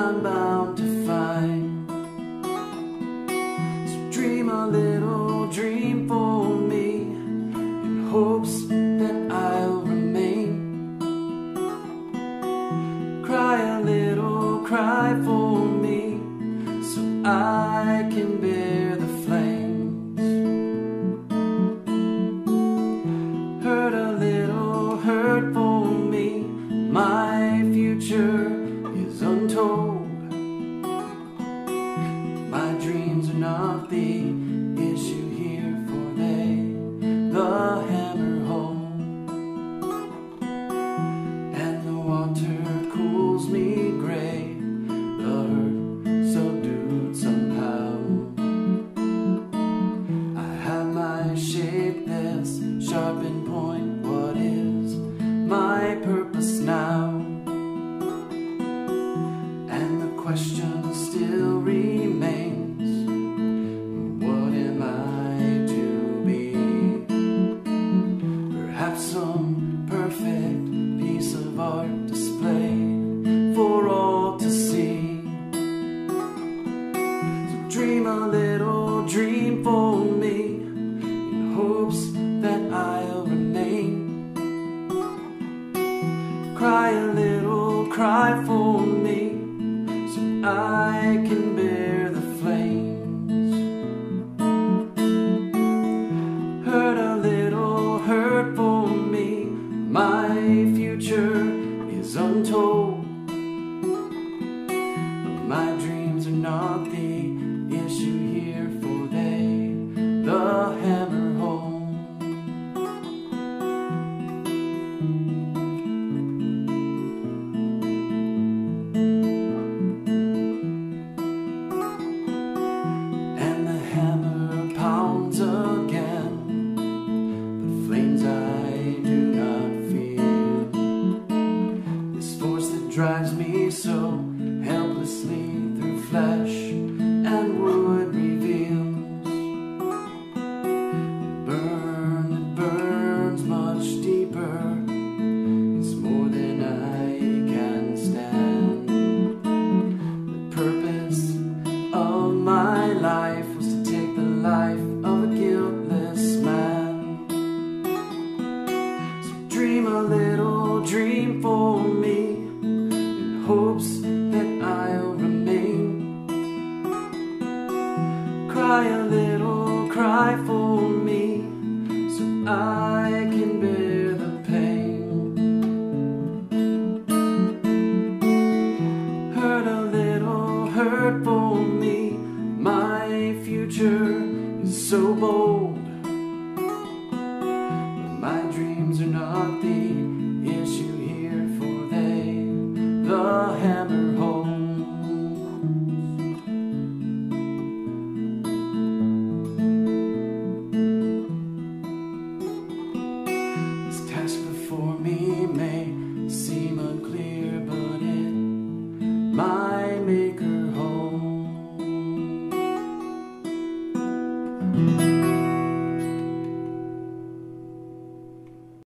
I'm bound to find. So dream a little dream for me in hopes that I'll remain. Cry a little cry for me so I can bear the flames. Hurt a little hurt for me, my dreams are not the a little, cry for me so I can bear the flames. Hurt a little, hurt for me. My future is untold. Flesh and wood reveals. Burn, it burns much deeper. It's more than I can stand. The purpose of my life was to take the life of a guiltless man. So dream a little dream for Cry a little, cry for me so I can bear the pain. Hurt a little, hurt for me. My future is so bold. Before me unclear.